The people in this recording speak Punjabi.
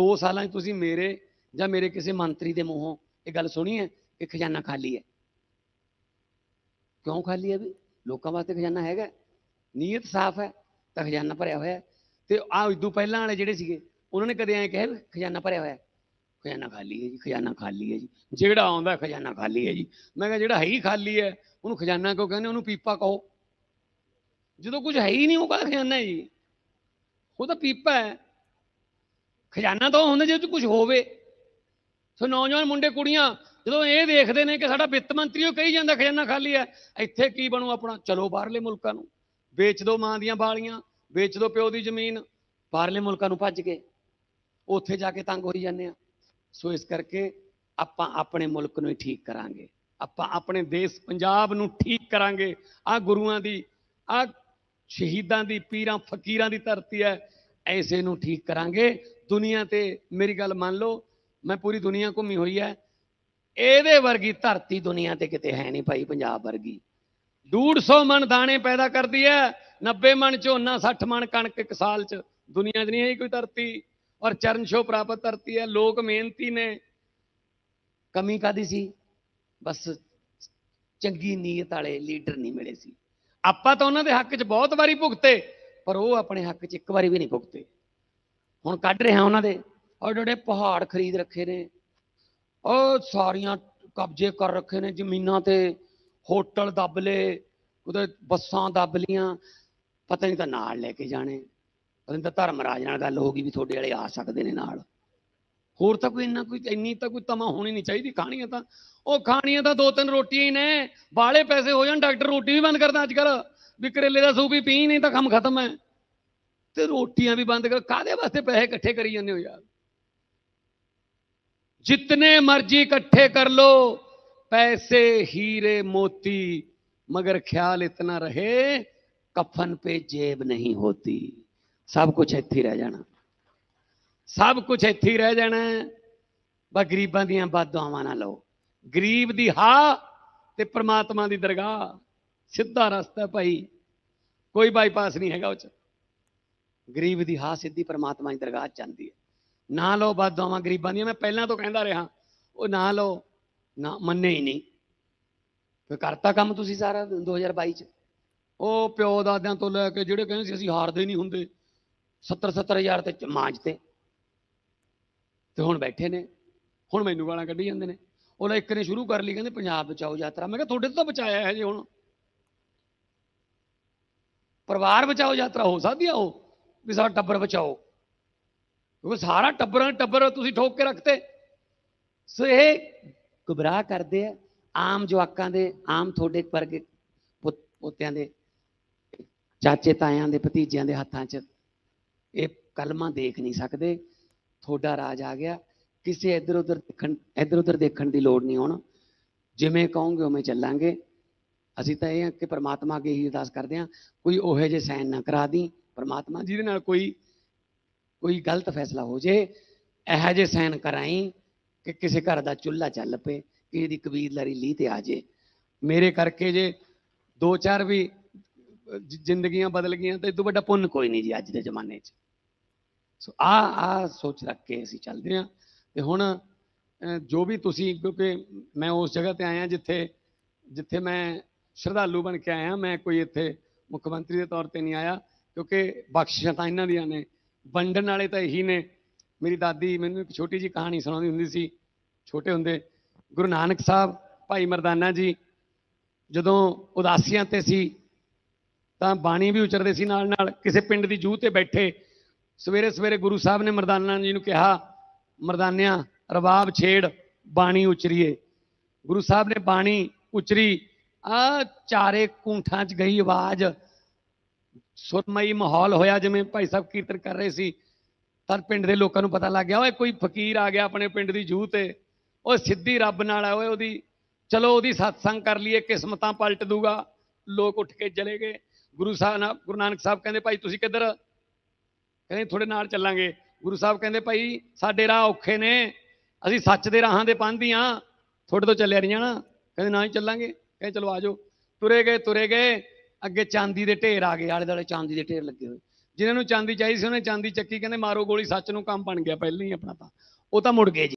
2 ਸਾਲਾਂ 'ਚ ਤੁਸੀਂ ਮੇਰੇ ਜਾਂ ਮੇਰੇ ਕਿਸੇ ਮੰਤਰੀ ਦੇ ਮੂੰਹੋਂ ਇਹ ਗੱਲ ਸੁਣੀ ਹੈ ਕਿ ਖਜ਼ਾਨਾ ਖਾਲੀ ਹੈ? ਕਿਉਂ ਖਾਲੀ ਹੈ ਵੀ? ਲੋਕਾਂ ਵਾਸਤੇ ਖਜ਼ਾਨਾ ਹੈਗਾ ਨੀਅਤ ਸਾਫ਼ ਹੈ, ਤਾਂ ਖਜ਼ਾਨਾ ਭਰਿਆ ਹੋਇਆ ਹੈ। ਤੇ ਆ ਇਦੋਂ ਪਹਿਲਾਂ ਵਾਲੇ ਜਿਹੜੇ ਸੀਗੇ, ਉਹਨਾਂ ਨੇ ਕਦੇ ਐਂ ਕਿਹਾ ਵੀ ਖਜ਼ਾਨਾ ਭਰਿਆ ਹੋਇਆ ਖਜ਼ਾਨਾ ਖਾਲੀ ਹੈ ਜੀ, ਖਜ਼ਾਨਾ ਖਾਲੀ ਹੈ ਜੀ। ਜਿਹੜਾ ਆਉਂਦਾ ਖਜ਼ਾਨਾ ਖਾਲੀ ਹੈ ਜੀ। ਮੈਂ ਕਿਹਾ ਜਿਹੜਾ ਹੈ ਹੀ ਖਾਲੀ ਹੈ, ਉਹਨੂੰ ਖਜ਼ਾਨਾ ਕਿਉਂ ਕਹਿੰਦੇ? ਉਹਨੂੰ ਪੀਪਾ ਕਹੋ। ਜਦੋਂ ਕੁਝ ਹੈ ਹੀ ਨਹੀਂ, ਉਹ ਕਹਿੰਦਾ ਖਜ਼ਾਨਾ ਹੈ ਜੀ? ਉਹ ਤਾਂ ਪੀਪਾ ਹੈ। ਖਜ਼ਾਨਾ ਤਾਂ ਉਹ ਹੁੰਦਾ ਜੇ ਚ ਕੁਝ ਹੋਵੇ। ਸੋ ਨੌਜਵਾਨ ਮੁੰਡੇ ਕੁੜੀਆਂ, ਜਦੋਂ ਇਹ ਦੇਖਦੇ ਨੇ ਕਿ ਸਾਡਾ ਵਿੱਤ ਮੰਤਰੀ ਉਹ ਕਹੀ ਜਾਂਦਾ ਖਜ਼ਾਨਾ ਖਾਲੀ ਹੈ, ਇੱਥੇ ਕੀ ਬਣੂ ਆਪਣਾ? ਚਲੋ ਬਾਹਰਲੇ ਮੁਲਕਾਂ ਨੂੰ। ਵੇਚ ਦੋ ਮਾਂ ਦੀਆਂ ਬਾਲੀਆਂ, ਵੇਚ ਦੋ ਪਿਓ ਦੀ ਜ਼ਮੀਨ, ਬਾਹਰਲੇ ਮੁਲਕਾਂ ਨੂੰ ਭੱਜ ਕੇ। ਉੱਥੇ ਜਾ ਕੇ ਤੰਗ ਹੋਈ ਜਾਂਦੇ ਆ। ਸੋ ਇਸ ਕਰਕੇ ਆਪਾਂ ਆਪਣੇ ਮੁਲਕ ਨੂੰ ਹੀ ਠੀਕ ਕਰਾਂਗੇ। ਆਪਾਂ ਆਪਣੇ ਦੇਸ਼ ਪੰਜਾਬ ਨੂੰ ਠੀਕ ਕਰਾਂਗੇ। ਆ ਗੁਰੂਆਂ ਦੀ ਆ ਸ਼ਹੀਦਾਂ ਦੀ, ਪੀਰਾਂ, ਫਕੀਰਾਂ ਦੀ ਧਰਤੀ ਹੈ, ਐਸੇ ਨੂੰ ਠੀਕ ਕਰਾਂਗੇ। ਦੁਨੀਆ ਤੇ ਮੇਰੀ ਗੱਲ ਮੰਨ ਲਓ, ਮੈਂ ਪੂਰੀ ਦੁਨੀਆ ਘੁੰਮੀ ਹੋਈ ਹੈ, ਇਹਦੇ ਵਰਗੀ ਧਰਤੀ ਦੁਨੀਆ ਤੇ ਕਿਤੇ ਹੈ ਨਹੀਂ ਭਾਈ ਪੰਜਾਬ ਵਰਗੀ। 150 ਮਣ ਦਾਣੇ ਪੈਦਾ ਕਰਦੀ ਹੈ 90 ਮਣ ਝੋਨਾ 60 ਮਣ ਕਣਕ ਇੱਕ ਸਾਲ ਚ। ਦੁਨੀਆ 'ਚ ਨਹੀਂ ਹੈ ਕੋਈ ਧਰਤੀ, ਔਰ ਚਰਨ ਛੋਹ ਪ੍ਰਾਪਤ ਧਰਤੀ ਹੈ, ਲੋਕ ਮਿਹਨਤੀ ਨੇ। ਕਮੀ ਕਾਦੀ ਸੀ? ਬਸ ਚੰਗੀ ਨੀਅਤ ਵਾਲੇ ਲੀਡਰ ਨਹੀਂ ਮਿਲੇ ਸੀ। ਆਪਾਂ ਤਾਂ ਉਹਨਾਂ ਦੇ ਹੱਕ 'ਚ ਬਹੁਤ ਵਾਰੀ ਭੁਗਤੇ, ਪਰ ਉਹ ਆਪਣੇ ਹੱਕ 'ਚ ਇੱਕ ਵਾਰੀ ਵੀ ਨਹੀਂ ਭੁਗਤੇ। ਹੁਣ ਕੱਢ ਰਿਹਾ ਉਹਨਾਂ ਦੇ। ਔਰ ਜਿਹੜੇ ਪਹਾੜ ਖਰੀਦ ਰੱਖੇ ਨੇ ਉਹ ਸਾਰੀਆਂ ਕਬਜ਼ੇ ਕਰ ਰੱਖੇ ਨੇ, ਜ਼ਮੀਨਾਂ ਤੇ ਹੋਟਲ ਦੱਬ ਲਏ, ਉਹਦੇ ਬੱਸਾਂ ਦੱਬ ਲੀਆਂ ਪਤਾ ਨਹੀਂ ਤਾਂ ਨਾਲ ਲੈ ਕੇ ਜਾਣੇ। ਪਤਾ ਨਹੀਂ ਤਾਂ ਧਰਮਰਾਜ ਨਾਲ ਗੱਲ ਹੋ ਗਈ ਵੀ ਤੁਹਾਡੇ ਵਾਲੇ ਆ ਸਕਦੇ ਨੇ ਨਾਲ। ਹੋਰ ਤਾਂ ਕੋਈ ਇੰਨਾ ਕੋਈ, ਇੰਨੀ ਤਾਂ ਕੋਈ ਤਮਾ ਹੋਣੀ ਨਹੀਂ ਚਾਹੀਦੀ। ਖਾਣੀਆਂ ਤਾਂ, ਉਹ ਖਾਣੀਆਂ ਤਾਂ ਦੋ ਤਿੰਨ ਰੋਟੀਆਂ ਹੀ ਨੇ। ਬਾਲੇ ਪੈਸੇ ਹੋ ਜਾਣ, ਡਾਕਟਰ ਰੋਟੀ ਵੀ ਬੰਦ ਕਰਦਾ ਅੱਜ ਕੱਲ ਵੀ ਕਰੇਲੇ ਦਾ ਸੂਪ ਹੀ ਪੀ, ਨਹੀਂ ਤਾਂ ਕੰਮ ਖਤਮ ਹੈ। ਤੇ ਰੋਟੀਆਂ ਵੀ ਬੰਦ ਕਰ ਕਾਦੇ ਵਾਸਤੇ ਪੈਸੇ ਇਕੱਠੇ ਕਰੀ ਜਾਂਦੇ ਹੋ ਯਾਰ जितने मर्जी इकट्ठे कर लो पैसे हीरे मोती मगर ख्याल इतना रहे कफन पे जेब नहीं होती सब कुछ ਇੱਥੇ ਹੀ ਰਹਿ ਜਾਣਾ ਸਭ ਕੁਝ ਇੱਥੇ ਹੀ ਰਹਿ ਜਾਣਾ ਬਸ ਗਰੀਬਾਂ ਦੀਆਂ ਬਦਦੁਆਵਾਂ ਨਾ ਲਓ ਗਰੀਬ ਦੀ ਹਾ ਤੇ ਪ੍ਰਮਾਤਮਾ ਦੀ ਦਰਗਾਹ ਸਿੱਧਾ ਰਸਤਾ ਭਾਈ ਕੋਈ ਬਾਈਪਾਸ ਨਹੀਂ ਹੈਗਾ ਉਹ ਚ ਗਰੀਬ ਦੀ ਹਾ ਸਿੱਧੀ ਪਰਮਾਤਮਾ ਦੀ ਦਰਗਾਹ ਚ ਜਾਂਦੀ ਹੈ। ਨਾ ਲਓ ਬਦਦੁਆਵਾਂ ਗਰੀਬਾਂ ਦੀਆਂ, ਮੈਂ ਪਹਿਲਾਂ ਤੋਂ ਕਹਿੰਦਾ ਰਿਹਾ। ਉਹ ਨਾ ਲਓ, ਨਾ ਮੰਨੇ ਹੀ ਨਹੀਂ। ਫਿਰ ਕਰਤਾ ਕੰਮ ਤੁਸੀਂ ਸਾਰਾ 2022 ਚ। ਉਹ ਪਿਓ ਦਾਦਿਆਂ ਤੋਂ ਲੈ ਕੇ ਜਿਹੜੇ ਕਹਿੰਦੇ ਸੀ ਅਸੀਂ ਹਾਰਦੇ ਨਹੀਂ ਹੁੰਦੇ 70 70000 ਤੇ ਮਾਂਜਤੇ ਤੇ। ਹੁਣ ਬੈਠੇ ਨੇ, ਹੁਣ ਮੈਨੂੰ ਗਾਲਾਂ ਕੱਢੀ ਜਾਂਦੇ ਨੇ। ਉਹਨੇ ਇੱਕ ਨੇ ਸ਼ੁਰੂ ਕਰ ਲਈ, ਕਹਿੰਦੇ ਪੰਜਾਬ ਬਚਾਓ ਯਾਤਰਾ। ਮੈਂ ਕਿਹਾ ਤੁਹਾਡੇ ਤੋਂ ਤਾਂ ਬਚਾਇਆ ਹੈ ਜੇ ਹੁਣ। ਪਰਿਵਾਰ ਬਚਾਓ ਯਾਤਰਾ ਹੋ ਸਕਦੀ ਆ ਉਹ? ਵੀ ਸਾਡਾ ਟੱਬਰ ਬਚਾਓ। ਕਿਉਂਕਿ ਸਾਰਾ ਟੱਬਰਾਂ ਟੱਬਰ ਤੁਸੀਂ ਠੋਕ ਕੇ ਰੱਖਤੇ। ਸੋ ਇਹ ਗੁਬਰਾਹ ਕਰਦੇ ਆ, ਆਮ ਜਵਾਕਾਂ ਦੇ, ਆਮ ਤੁਹਾਡੇ ਵਰਗੇ ਪੁੱਤ- ਪੋਤਿਆਂ ਦੇ, ਚਾਚੇ ਤਾਇਆਂ ਦੇ, ਭਤੀਜਿਆਂ ਦੇ ਹੱਥਾਂ 'ਚ ਇਹ ਕਲਮਾਂ ਦੇਖ ਨਹੀਂ ਸਕਦੇ। ਤੁਹਾਡਾ ਰਾਜ ਆ ਗਿਆ। ਕਿਸੇ ਇੱਧਰ ਉੱਧਰ ਦੇਖਣ ਇੱਧਰ ਉੱਧਰ ਦੇਖਣ ਦੀ ਲੋੜ ਨਹੀਂ ਹੁਣ। ਜਿਵੇਂ ਕਹੋਗੇ ਉਵੇਂ ਚੱਲਾਂਗੇ। ਅਸੀਂ ਤਾਂ ਇਹ ਆ ਕਿ ਪ੍ਰਮਾਤਮਾ ਅੱਗੇ ਹੀ ਅਰਦਾਸ ਕਰਦੇ ਹਾਂ, ਕੋਈ ਉਹੇ ਜੇ ਸਾਈਨ ਨਾ ਕਰਾ ਦੀ ਪ੍ਰਮਾਤਮਾ ਜਿਹਦੇ ਨਾਲ ਕੋਈ ਕੋਈ ਗਲਤ ਫੈਸਲਾ ਹੋ ਜੇ, ਇਹੋ ਜਿਹੇ ਸਾਈਨ ਕਰਾਈ ਕਿ ਕਿਸੇ ਘਰ ਦਾ ਚੁੱਲ੍ਹਾ ਚੱਲ ਪਏ ਕਿਸੇ ਦੀ ਕਬੀਲਦਾਰੀ ਲੀਹ ਤੇ ਆ ਜੇ। ਮੇਰੇ ਕਰਕੇ ਜੇ ਦੋ ਚਾਰ ਵੀ ਜ਼ਿੰਦਗੀਆਂ ਬਦਲ ਗਈਆਂ ਤੇ ਇਹ ਤੋਂ ਵੱਡਾ ਪੁੰਨ ਕੋਈ ਨਹੀਂ ਜੀ ਅੱਜ ਦੇ ਜ਼ਮਾਨੇ 'ਚ। ਸੋ ਆ ਆ ਸੋਚ ਰੱਖ ਕੇ ਅਸੀਂ ਚੱਲਦੇ ਹਾਂ ਤੇ ਹੁਣ ਜੋ ਵੀ ਤੁਸੀਂ, ਕਿਉਂਕਿ ਮੈਂ ਉਸ ਜਗ੍ਹਾ ਤੇ ਆਇਆ ਜਿੱਥੇ ਜਿੱਥੇ ਮੈਂ ਸ਼ਰਧਾਲੂ ਬਣ ਕੇ ਆਇਆ, ਮੈਂ ਕੋਈ ਇੱਥੇ ਮੁੱਖ ਮੰਤਰੀ ਦੇ ਤੌਰ ਤੇ ਨਹੀਂ ਆਇਆ। ਕਿਉਂਕਿ ਬਖਸ਼ਿਸ਼ਾਂ ਤਾਂ ਇਹਨਾਂ ਦੀਆਂ ਨੇ, ਵੰਡਣ ਵਾਲੇ ਤਾਂ ਇਹੀ ਨੇ। ਮੇਰੀ ਦਾਦੀ ਮੈਨੂੰ ਇੱਕ ਛੋਟੀ ਜੀ ਕਹਾਣੀ ਸੁਣਾਉਂਦੀ ਹੁੰਦੀ ਸੀ, ਛੋਟੇ ਹੁੰਦੇ। ਗੁਰੂ ਨਾਨਕ ਸਾਹਿਬ, ਭਾਈ ਮਰਦਾਨਾ ਜੀ, ਜਦੋਂ ਉਦਾਸੀਆਂ ਤੇ ਸੀ, ਤਾਂ ਬਾਣੀ ਵੀ ਉਚਰਦੇ ਸੀ ਨਾਲ ਨਾਲ ਕਿਸੇ ਪਿੰਡ ਦੀ ਜੂਹ ਤੇ ਬੈਠੇ। ਸਵੇਰੇ ਸਵੇਰੇ ਗੁਰੂ ਸਾਹਿਬ ਨੇ ਮਰਦਾਨਾ ਜੀ ਨੂੰ ਕਿਹਾ, ਮਰਦਾਨਿਆਂ, ਰਬਾਬ ਛੇੜ, ਬਾਣੀ ਉਚਰੀਏ। ਗੁਰੂ ਸਾਹਿਬ ਨੇ ਬਾਣੀ ਉਚਰੀ, ਆ ਚਾਰੇ ਕੂੰਠਾਂ 'ਚ ਗਈ ਆਵਾਜ਼ ਸੁਰਮਈ ਮਾਹੌਲ ਹੋਇਆ ਜਿਵੇਂ ਭਾਈ ਸਾਹਿਬ ਕੀਰਤਨ ਕਰ ਰਹੇ ਸੀ, ਤਾਂ ਪਿੰਡ ਦੇ ਲੋਕਾਂ ਨੂੰ ਪਤਾ ਲੱਗ ਗਿਆ, ਓਏ ਕੋਈ ਫਕੀਰ ਆ ਗਿਆ ਆਪਣੇ ਪਿੰਡ ਦੀ ਜੂਹ ਤੇ ਉਹ ਸਿੱਧੀ ਰੱਬ ਨਾਲ ਆ, ਓਏ ਉਹਦੀ, ਚਲੋ ਉਹਦੀ ਸਤਸੰਗ ਕਰ ਲਈਏ, ਕਿਸਮਤਾਂ ਪਲਟ ਦੂਗਾ, ਲੋਕ ਉੱਠ ਕੇ ਚਲੇ ਗਏ, ਗੁਰੂ ਸਾਹਿਬ ਗੁਰੂ ਨਾਨਕ ਸਾਹਿਬ ਕਹਿੰਦੇ, ਭਾਈ ਤੁਸੀਂ ਕਿੱਧਰ? ਕਹਿੰਦੇ ਥੋੜੇ ਨਾਲ ਚੱਲਾਂਗੇ। ਗੁਰੂ ਸਾਹਿਬ ਕਹਿੰਦੇ, ਭਾਈ ਸਾਡੇ ਰਾਹ ਔਖੇ ਨੇ, ਅਸੀਂ ਸੱਚ ਦੇ ਰਾਹਾਂ ਦੇ ਪੰਧੀ ਆ, ਤੁਹਾਡੇ ਤੋਂ ਚੱਲਿਆ ਨਹੀਂ ਜਾਣਾ। ਕਹਿੰਦੇ, ਨਾ ਹੀ ਚੱਲਾਂਗੇ। ਕਹਿੰਦੇ, ਚਲੋ ਆਜੋ ਤੁਰੇ ਗਏ ਤੁਰੇ ਗਏ ਅੱਗੇ ਚਾਂਦੀ ਦੇ ਢੇਰ ਆ ਗਏ, ਆਲੇ ਦੁਆਲੇ ਚਾਂਦੀ ਦੇ ਢੇਰ ਲੱਗੇ ਹੋਏ। ਜਿਨ੍ਹਾਂ ਨੂੰ ਚਾਂਦੀ ਚਾਹੀਦੀ ਸੀ, ਉਹਨੇ ਚਾਂਦੀ ਚੱਕੀ, ਕਹਿੰਦੇ ਮਾਰੋ ਗੋਲੀ, ਸੱਚ ਨੂੰ ਕੰਮ ਬਣ ਗਿਆ, ਪਹਿਲਾਂ ਹੀ ਆਪਣਾ ਤਾਂ। ਉਹ ਤਾਂ ਮੁੜ ਗਏ ਜੀ।